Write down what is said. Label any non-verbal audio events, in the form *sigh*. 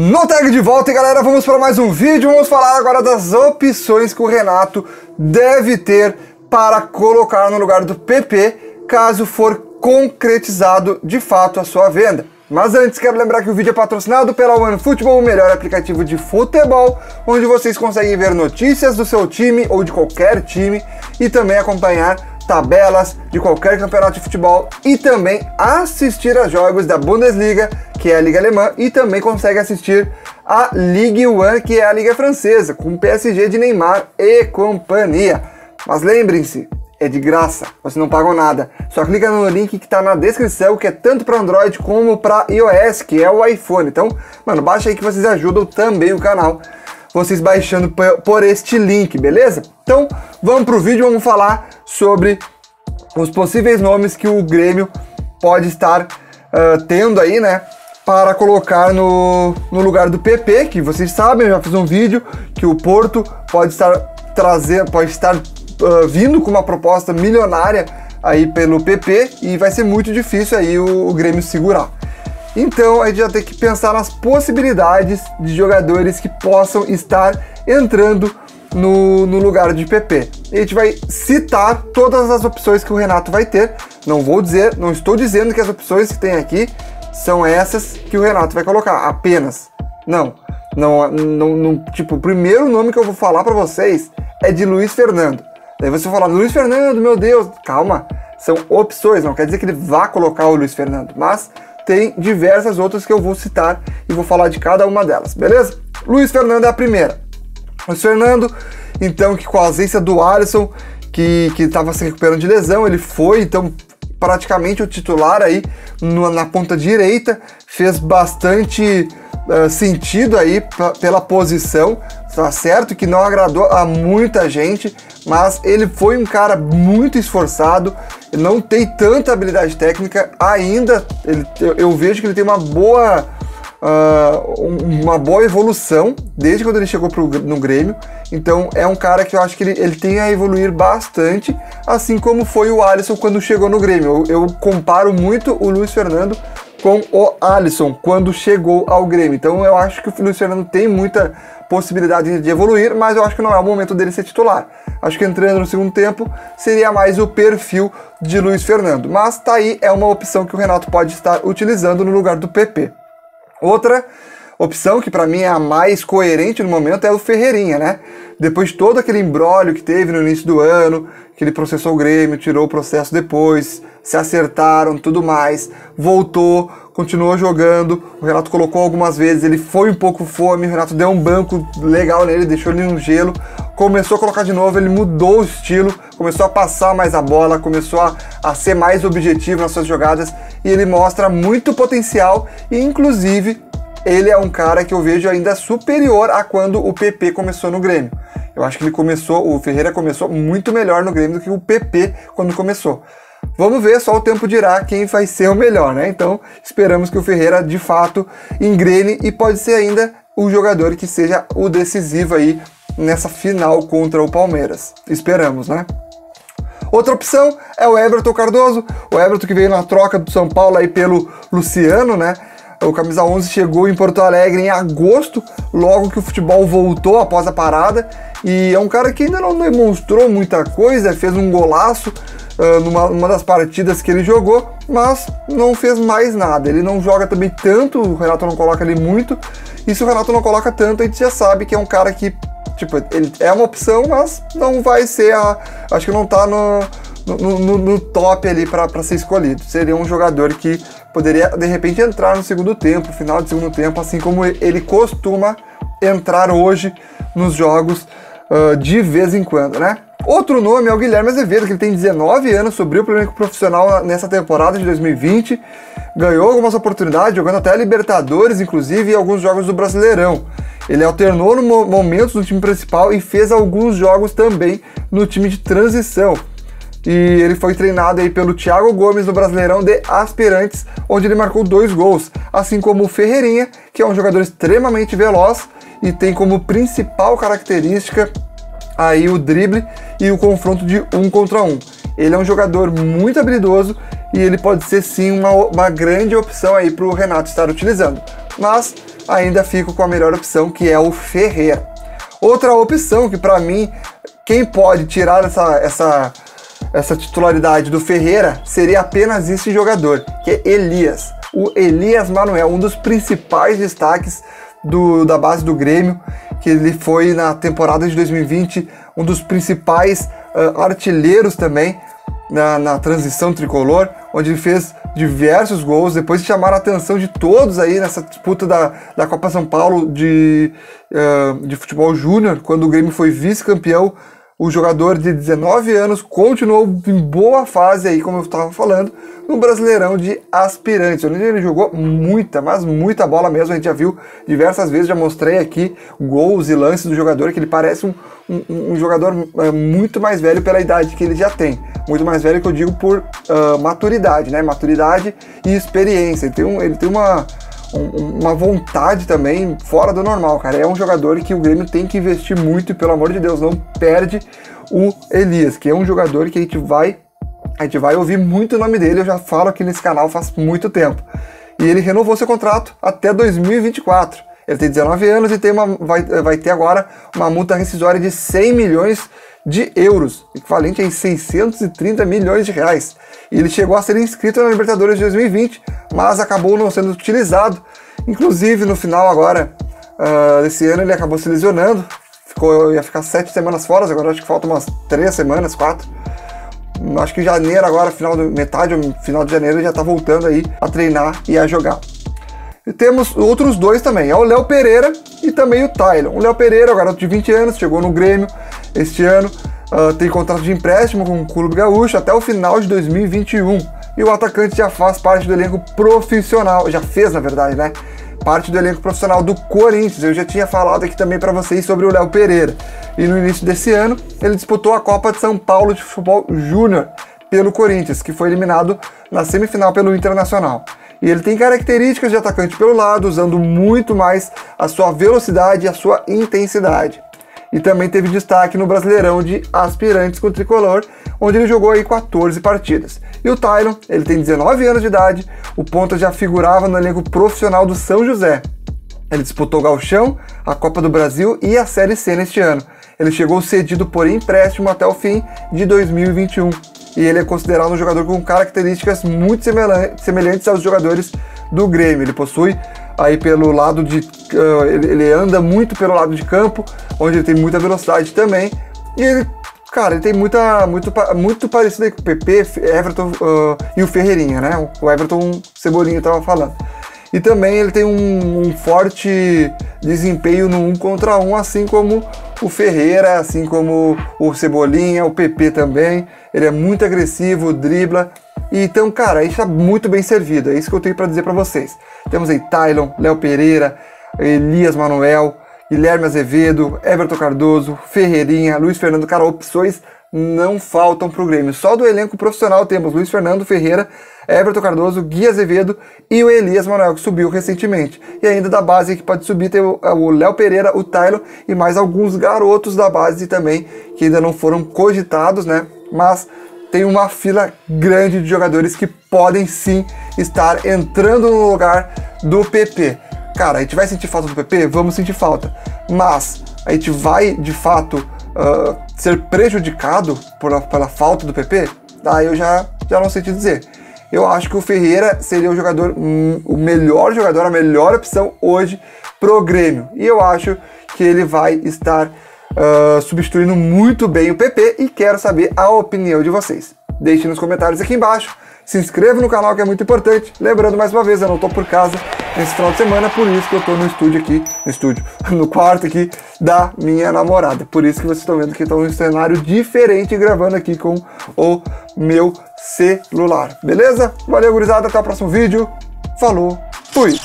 No tag de volta, e galera, vamos para mais um vídeo. Vamos falar agora das opções que o Renato deve ter para colocar no lugar do PP, caso for concretizado de fato a sua venda. Mas antes, quero lembrar que o vídeo é patrocinado pela OneFootball, o melhor aplicativo de futebol, onde vocês conseguem ver notícias do seu time ou de qualquer time e também acompanhar tabelas de qualquer campeonato de futebol e também assistir a jogos da Bundesliga, que é a liga alemã, e também consegue assistir a Ligue 1, que é a liga francesa, com PSG de Neymar e companhia. Mas lembrem-se, é de graça, vocês não pagam nada. Só clica no link que está na descrição, que é tanto para Android como para iOS, que é o iPhone. Então, mano, baixa aí que vocês ajudam também o canal vocês baixando por este link, beleza? Então, vamos pro vídeo, vamos falar sobre os possíveis nomes que o Grêmio pode estar uh, tendo aí, né? Para colocar no, no lugar do PP, que vocês sabem, eu já fiz um vídeo que o Porto pode estar trazendo, pode estar uh, vindo com uma proposta milionária aí pelo PP e vai ser muito difícil aí o, o Grêmio segurar. Então a gente já tem que pensar nas possibilidades de jogadores que possam estar entrando no, no, lugar de PP. E a gente vai citar todas as opções que o Renato vai ter. Não vou dizer, não estou dizendo que as opções que tem aqui são essas que o Renato vai colocar, apenas. Não. Não, não, não tipo, o primeiro nome que eu vou falar para vocês é de Luiz Fernando. Daí você fala, Luiz Fernando, meu Deus, calma. São opções, não quer dizer que ele vá colocar o Luiz Fernando, mas tem diversas outras que eu vou citar e vou falar de cada uma delas, beleza? Luiz Fernando é a primeira. Luiz Fernando, então, que com a ausência do Alisson, que estava se recuperando de lesão, ele foi, então, praticamente o titular aí no, na ponta direita, fez bastante uh, sentido aí pela posição, tá certo que não agradou a muita gente, mas ele foi um cara muito esforçado, não tem tanta habilidade técnica ainda. Ele, eu, eu vejo que ele tem uma boa uh, uma boa evolução desde quando ele chegou pro, no Grêmio. Então é um cara que eu acho que ele, ele tem a evoluir bastante, assim como foi o Alisson quando chegou no Grêmio. Eu, eu comparo muito o Luiz Fernando com o Alisson quando chegou ao Grêmio. Então eu acho que o Fernando tem muita possibilidade de evoluir, mas eu acho que não é o momento dele ser titular. Acho que entrando no segundo tempo seria mais o perfil de Luiz Fernando. Mas tá aí, é uma opção que o Renato pode estar utilizando no lugar do PP. Outra opção, que para mim é a mais coerente no momento, é o Ferreirinha, né? Depois de todo aquele embrólio que teve no início do ano, que ele processou o Grêmio, tirou o processo depois, se acertaram, tudo mais, voltou, continuou jogando, o Renato colocou algumas vezes, ele foi um pouco fome, o Renato deu um banco legal nele, deixou ele no gelo, começou a colocar de novo, ele mudou o estilo, começou a passar mais a bola, começou a, a ser mais objetivo nas suas jogadas, e ele mostra muito potencial, e inclusive ele é um cara que eu vejo ainda superior a quando o PP começou no Grêmio. Eu acho que ele começou, o Ferreira começou muito melhor no Grêmio do que o PP quando começou. Vamos ver, só o tempo dirá quem vai ser o melhor, né? Então, esperamos que o Ferreira de fato engrene e pode ser ainda o jogador que seja o decisivo aí nessa final contra o Palmeiras. Esperamos, né? Outra opção é o Everton Cardoso, o Everton que veio na troca do São Paulo aí pelo Luciano, né? O camisa 11 chegou em Porto Alegre em agosto, logo que o futebol voltou após a parada, e é um cara que ainda não demonstrou muita coisa, fez um golaço uh, numa, numa das partidas que ele jogou, mas não fez mais nada. Ele não joga também tanto, o Renato não coloca ele muito, e se o Renato não coloca tanto, a gente já sabe que é um cara que, tipo, ele é uma opção, mas não vai ser a. Acho que não tá no no, no, no top ali para ser escolhido. Seria um jogador que poderia de repente entrar no segundo tempo, final de segundo tempo, assim como ele costuma entrar hoje nos jogos uh, de vez em quando, né? Outro nome é o Guilherme Azevedo, que ele tem 19 anos, subiu para o profissional nessa temporada de 2020, ganhou algumas oportunidades, jogando até a Libertadores, inclusive, e alguns jogos do Brasileirão. Ele alternou no momentos no time principal e fez alguns jogos também no time de transição e ele foi treinado aí pelo Thiago Gomes no Brasileirão de Aspirantes, onde ele marcou dois gols, assim como o Ferreirinha, que é um jogador extremamente veloz e tem como principal característica aí o drible e o confronto de um contra um. Ele é um jogador muito habilidoso e ele pode ser sim uma, uma grande opção aí para o Renato estar utilizando. Mas ainda fico com a melhor opção, que é o Ferreira. Outra opção que para mim, quem pode tirar essa, essa, essa titularidade do Ferreira seria apenas esse jogador, que é Elias. O Elias Manuel, um dos principais destaques do, da base do Grêmio, que ele foi na temporada de 2020 um dos principais uh, artilheiros também na, na, transição tricolor, onde ele fez diversos gols, depois de chamar a atenção de todos aí nessa disputa da, da Copa São Paulo de, uh, de futebol júnior, quando o Grêmio foi vice-campeão o jogador de 19 anos continuou em boa fase aí, como eu estava falando, no Brasileirão de Aspirantes, onde ele jogou muita, mas muita bola mesmo. A gente já viu diversas vezes, já mostrei aqui gols e lances do jogador, que ele parece um, um, um jogador uh, muito mais velho pela idade que ele já tem. Muito mais velho que eu digo por uh, maturidade, né? Maturidade e experiência. Ele tem, um, ele tem uma uma vontade também fora do normal, cara. É um jogador que o Grêmio tem que investir muito e, pelo amor de Deus, não perde o Elias, que é um jogador que a gente vai a gente vai ouvir muito o nome dele, eu já falo aqui nesse canal faz muito tempo. E ele renovou seu contrato até 2024. Ele tem 19 anos e tem uma, vai, vai ter agora uma multa rescisória de 100 milhões de euros, equivalente a 630 milhões de reais. E ele chegou a ser inscrito na Libertadores de 2020, mas acabou não sendo utilizado. Inclusive, no final agora uh, desse ano, ele acabou se lesionando. Ficou, ia ficar sete semanas fora, agora acho que faltam umas três semanas, quatro. Acho que janeiro agora, final do, metade final de janeiro, ele já tá voltando aí a treinar e a jogar. E temos outros dois também, é o Léo Pereira e também o Tylon. O Léo Pereira, garoto de 20 anos, chegou no Grêmio este ano, uh, tem contrato de empréstimo com o Clube Gaúcho até o final de 2021. E o atacante já faz parte do elenco profissional, já fez na verdade, né? Parte do elenco profissional do Corinthians. Eu já tinha falado aqui também para vocês sobre o Léo Pereira. E no início desse ano, ele disputou a Copa de São Paulo de Futebol Júnior pelo Corinthians, que foi eliminado na semifinal pelo Internacional. E ele tem características de atacante pelo lado, usando muito mais a sua velocidade e a sua intensidade e também teve destaque no Brasileirão de Aspirantes com o Tricolor, onde ele jogou aí 14 partidas. E o Tylon, ele tem 19 anos de idade, o ponta já figurava no elenco profissional do São José. Ele disputou o Galchão, a Copa do Brasil e a Série C neste ano. Ele chegou cedido por empréstimo até o fim de 2021 e ele é considerado um jogador com características muito semelhantes aos jogadores do Grêmio. Ele possui aí pelo lado de. Uh, ele, ele, anda muito pelo lado de campo, onde ele tem muita velocidade também. E ele, cara, ele tem muita. Muito, muito parecido com o PP, Everton uh, e o Ferreirinha, né? O Everton Cebolinha tava falando. E também ele tem um, um, forte desempenho no um contra um, assim como o Ferreira, assim como o Cebolinha, o PP também. Ele é muito agressivo, dribla. Então, cara, está muito bem servido. É isso que eu tenho para dizer para vocês. Temos aí Tylon, Léo Pereira, Elias Manuel, Guilherme Azevedo, Everton Cardoso, Ferreirinha, Luiz Fernando. Cara, opções não faltam para o Grêmio. Só do elenco profissional temos Luiz Fernando Ferreira, Everton Cardoso, Gui Azevedo e o Elias Manuel, que subiu recentemente. E ainda da base que pode subir tem o Léo Pereira, o Tylon e mais alguns garotos da base também que ainda não foram cogitados, né? Mas tem uma fila grande de jogadores que podem sim estar entrando no lugar do PP. Cara, a gente vai sentir falta do PP? Vamos sentir falta. Mas a gente vai de fato uh, ser prejudicado por, pela falta do PP? Daí eu já, já não sei te dizer. Eu acho que o Ferreira seria o jogador, um, o melhor jogador, a melhor opção hoje pro Grêmio. E eu acho que ele vai estar uh, substituindo muito bem o PP e quero saber a opinião de vocês. Deixe nos comentários aqui embaixo. Se inscreva no canal que é muito importante. Lembrando mais uma vez, eu não estou por casa nesse final de semana, por isso que eu estou no estúdio aqui, no estúdio, *laughs* no quarto aqui da minha namorada. Por isso que vocês estão vendo que estou num cenário diferente gravando aqui com o meu celular. Beleza? Valeu, gurizada. Até o próximo vídeo. Falou. Fui.